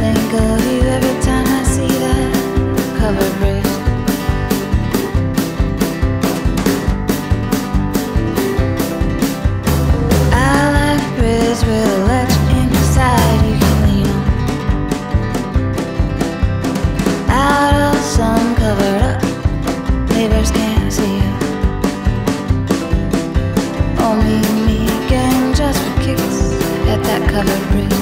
think of you every time I see that covered bridge. I like latch inside you can lean on. Out of sun covered up, neighbors can't see you. Only me just for kicks at that covered bridge.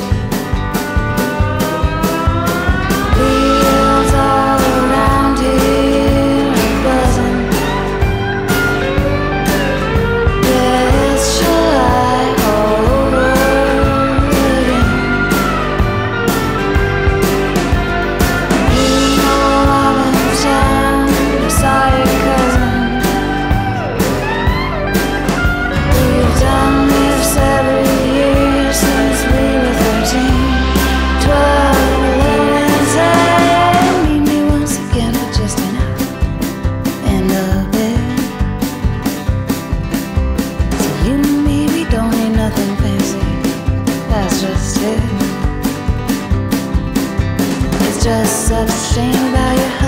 just such a shame about your heart.